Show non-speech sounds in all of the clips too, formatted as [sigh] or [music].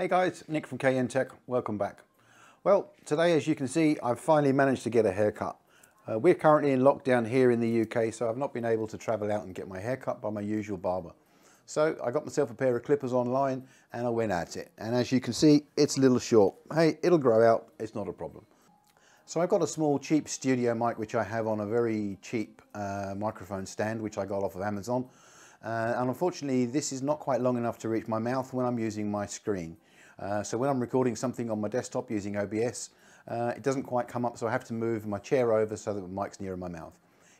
Hey guys, Nick from KN Tech, welcome back. Well, today as you can see, I've finally managed to get a haircut. Uh, we're currently in lockdown here in the UK, so I've not been able to travel out and get my hair cut by my usual barber. So I got myself a pair of clippers online and I went at it. And as you can see, it's a little short. Hey, it'll grow out, it's not a problem. So I've got a small cheap studio mic which I have on a very cheap uh, microphone stand which I got off of Amazon. Uh, and unfortunately this is not quite long enough to reach my mouth when I'm using my screen. Uh, so when I'm recording something on my desktop using OBS, uh, it doesn't quite come up so I have to move my chair over so that the mic's nearer my mouth.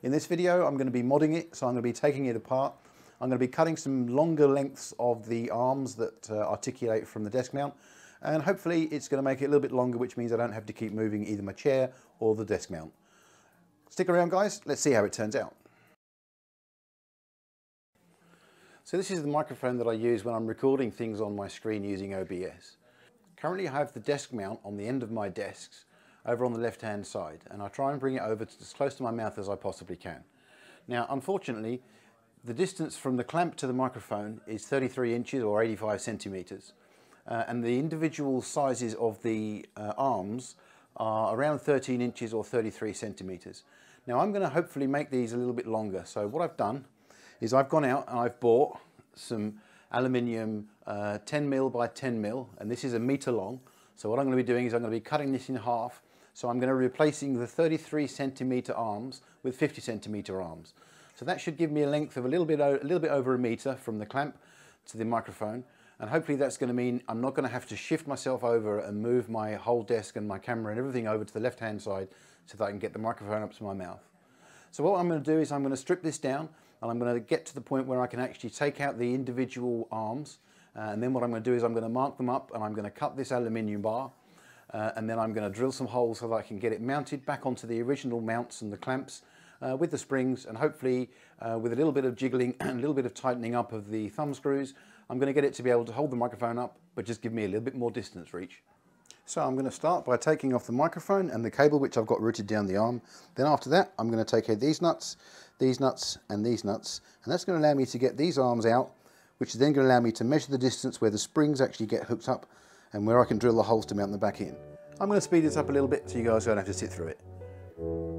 In this video I'm going to be modding it, so I'm going to be taking it apart. I'm going to be cutting some longer lengths of the arms that uh, articulate from the desk mount and hopefully it's going to make it a little bit longer which means I don't have to keep moving either my chair or the desk mount. Stick around guys, let's see how it turns out. So this is the microphone that I use when I'm recording things on my screen using OBS. Currently I have the desk mount on the end of my desks over on the left hand side and I try and bring it over to as close to my mouth as I possibly can. Now unfortunately the distance from the clamp to the microphone is 33 inches or 85 centimeters uh, and the individual sizes of the uh, arms are around 13 inches or 33 centimeters. Now I'm going to hopefully make these a little bit longer. So what I've done is I've gone out and I've bought some aluminium uh, 10 mil by 10 mil and this is a meter long. So what I'm going to be doing is I'm going to be cutting this in half. So I'm going to be replacing the 33 centimeter arms with 50 centimeter arms. So that should give me a length of a little bit, a little bit over a meter from the clamp to the microphone and hopefully that's going to mean I'm not going to have to shift myself over and move my whole desk and my camera and everything over to the left hand side so that I can get the microphone up to my mouth. So what I'm going to do is I'm going to strip this down and I'm going to get to the point where I can actually take out the individual arms uh, and then what I'm going to do is I'm going to mark them up and I'm going to cut this aluminium bar uh, and then I'm going to drill some holes so that I can get it mounted back onto the original mounts and the clamps uh, with the springs and hopefully uh, with a little bit of jiggling and [clears throat] a little bit of tightening up of the thumb screws I'm going to get it to be able to hold the microphone up, but just give me a little bit more distance reach. So I'm going to start by taking off the microphone and the cable which I've got routed down the arm. Then after that, I'm going to take out these nuts, these nuts and these nuts. And that's going to allow me to get these arms out, which is then going to allow me to measure the distance where the springs actually get hooked up and where I can drill the holes to mount the back in. I'm going to speed this up a little bit so you guys don't have to sit through it.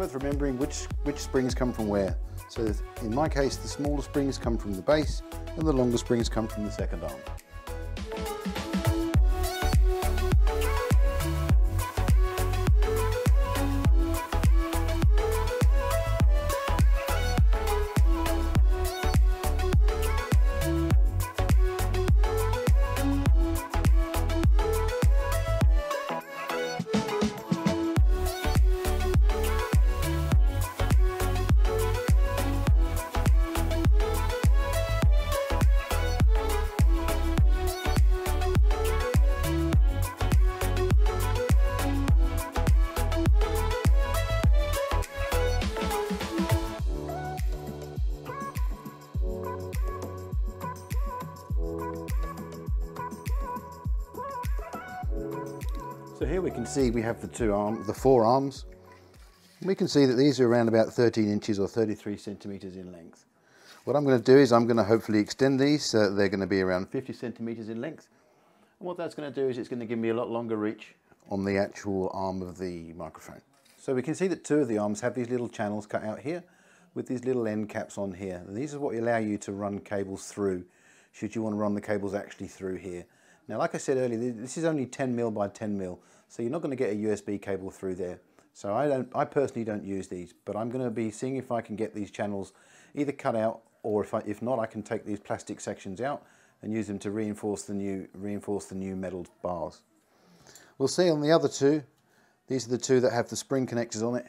Worth remembering which, which springs come from where. So in my case, the smaller springs come from the base and the longer springs come from the second arm. Here we can see we have the two arms, the four arms. We can see that these are around about 13 inches or 33 centimeters in length. What I'm going to do is I'm going to hopefully extend these so they're going to be around 50 centimeters in length. And what that's going to do is it's going to give me a lot longer reach on the actual arm of the microphone. So we can see that two of the arms have these little channels cut out here with these little end caps on here. And these are what allow you to run cables through should you want to run the cables actually through here. Now, like I said earlier, this is only 10 mil by 10 mil, so you're not going to get a USB cable through there. So I don't, I personally don't use these, but I'm going to be seeing if I can get these channels either cut out or if, I, if not, I can take these plastic sections out and use them to reinforce the new, reinforce the new metal bars. We'll see on the other two, these are the two that have the spring connectors on it.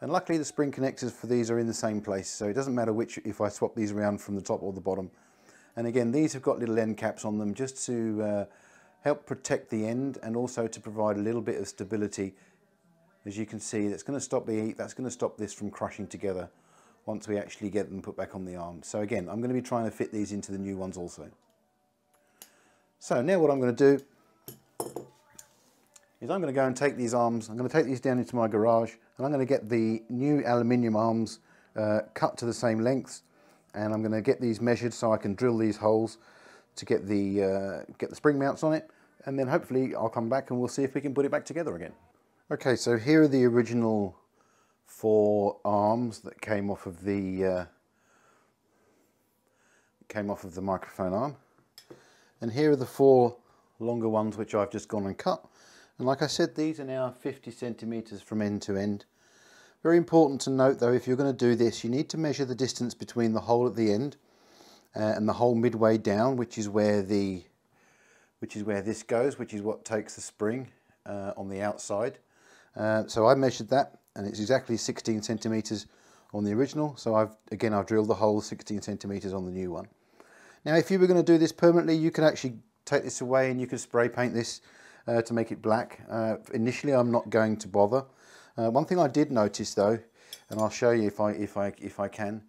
And luckily the spring connectors for these are in the same place, so it doesn't matter which, if I swap these around from the top or the bottom. And again, these have got little end caps on them just to uh, help protect the end and also to provide a little bit of stability as you can see, that's going to stop the that's going to stop this from crushing together once we actually get them put back on the arm. So again, I'm going to be trying to fit these into the new ones also. So now what I'm going to do is I'm going to go and take these arms, I'm going to take these down into my garage and I'm going to get the new aluminium arms uh, cut to the same lengths and I'm going to get these measured so I can drill these holes to get the, uh, get the spring mounts on it. And then hopefully I'll come back and we'll see if we can put it back together again. Okay, so here are the original four arms that came off of the uh, came off of the microphone arm. And here are the four longer ones which I've just gone and cut. And like I said these are now 50 centimeters from end to end very important to note though if you're going to do this you need to measure the distance between the hole at the end uh, and the hole midway down which is where the which is where this goes which is what takes the spring uh, on the outside uh, so I measured that and it's exactly 16 centimeters on the original. So I've again, I've drilled the hole 16 centimeters on the new one. Now, if you were going to do this permanently, you can actually take this away and you can spray paint this uh, to make it black. Uh, initially, I'm not going to bother. Uh, one thing I did notice though, and I'll show you if I, if I, if I can,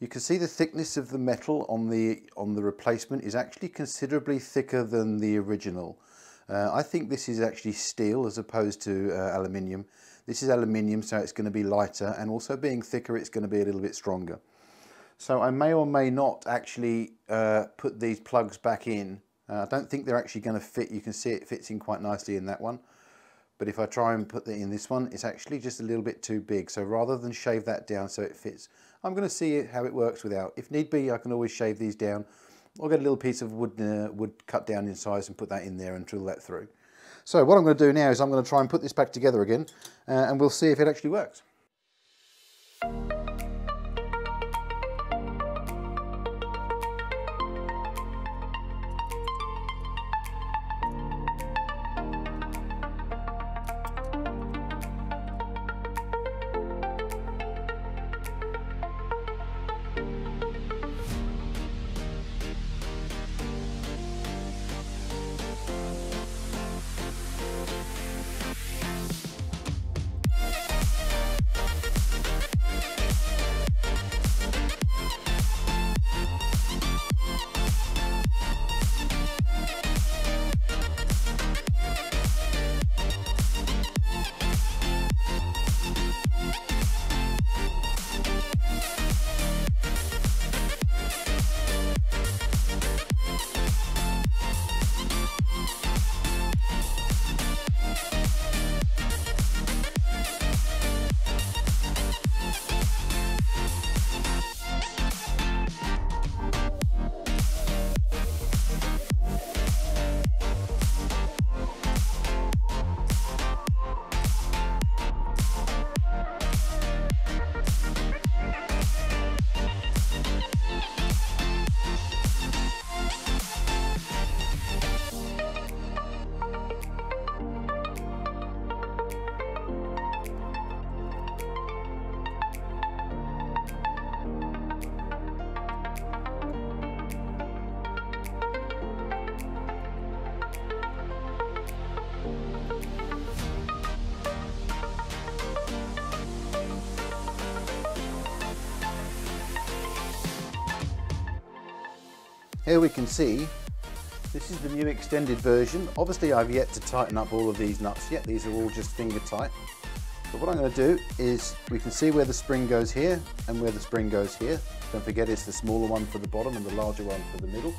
you can see the thickness of the metal on the, on the replacement is actually considerably thicker than the original. Uh, I think this is actually steel as opposed to uh, aluminium. This is aluminium, so it's going to be lighter, and also being thicker, it's going to be a little bit stronger. So I may or may not actually uh, put these plugs back in. Uh, I don't think they're actually going to fit. You can see it fits in quite nicely in that one. But if I try and put it in this one, it's actually just a little bit too big. So rather than shave that down so it fits, I'm going to see how it works without. If need be, I can always shave these down. I'll get a little piece of wood, uh, wood cut down in size and put that in there and drill that through. So what I'm going to do now is I'm going to try and put this back together again uh, and we'll see if it actually works. Here we can see this is the new extended version. Obviously I've yet to tighten up all of these nuts yet. These are all just finger tight. But what I'm going to do is we can see where the spring goes here and where the spring goes here. Don't forget it's the smaller one for the bottom and the larger one for the middle.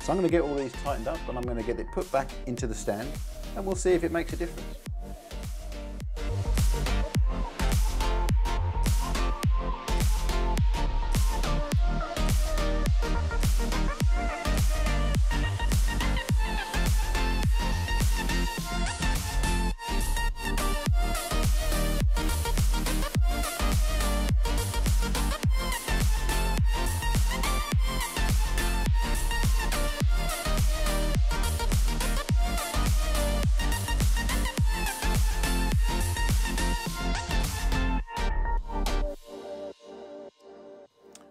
So I'm going to get all these tightened up and I'm going to get it put back into the stand and we'll see if it makes a difference.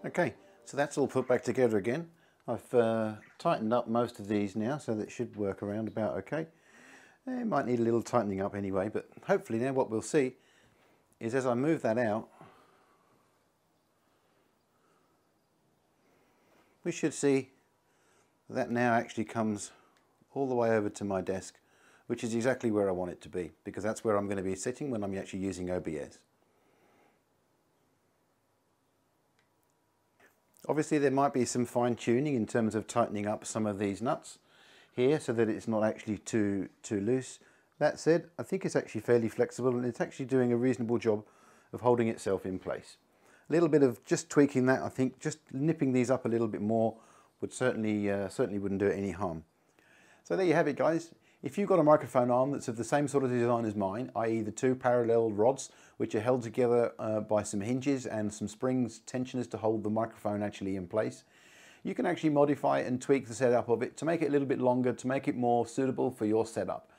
Okay, so that's all put back together again. I've uh, tightened up most of these now, so that should work around about okay. It might need a little tightening up anyway, but hopefully now what we'll see is as I move that out, we should see that now actually comes all the way over to my desk, which is exactly where I want it to be, because that's where I'm going to be sitting when I'm actually using OBS. Obviously there might be some fine tuning in terms of tightening up some of these nuts here so that it's not actually too, too loose. That said, I think it's actually fairly flexible and it's actually doing a reasonable job of holding itself in place. A little bit of just tweaking that, I think just nipping these up a little bit more would certainly, uh, certainly wouldn't do it any harm. So there you have it guys. If you've got a microphone arm that's of the same sort of design as mine, i.e. the two parallel rods which are held together uh, by some hinges and some springs tensioners to hold the microphone actually in place, you can actually modify and tweak the setup of it to make it a little bit longer, to make it more suitable for your setup.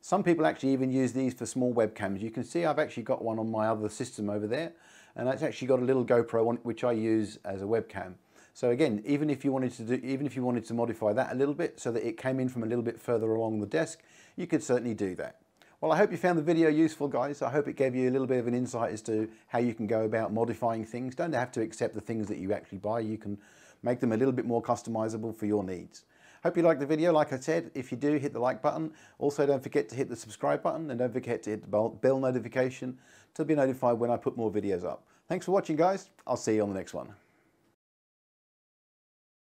Some people actually even use these for small webcams. You can see I've actually got one on my other system over there and it's actually got a little GoPro on it which I use as a webcam. So again, even if you wanted to do, even if you wanted to modify that a little bit so that it came in from a little bit further along the desk, you could certainly do that. Well, I hope you found the video useful, guys. I hope it gave you a little bit of an insight as to how you can go about modifying things. Don't have to accept the things that you actually buy. You can make them a little bit more customizable for your needs. Hope you liked the video. Like I said, if you do, hit the like button. Also, don't forget to hit the subscribe button and don't forget to hit the bell notification to be notified when I put more videos up. Thanks for watching, guys. I'll see you on the next one.